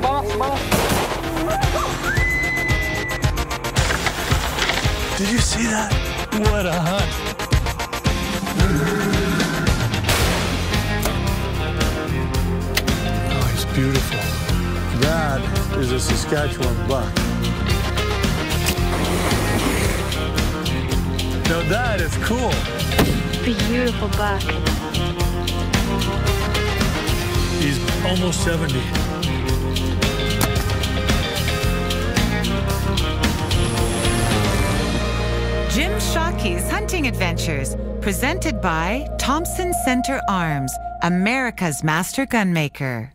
bawah, bawah. Did you see that? What a hunt. Oh, he's beautiful. That is a Saskatchewan buck. Now that is cool. Beautiful buck. Almost 70. Jim Shockey's Hunting Adventures, presented by Thompson Center Arms, America's master gunmaker.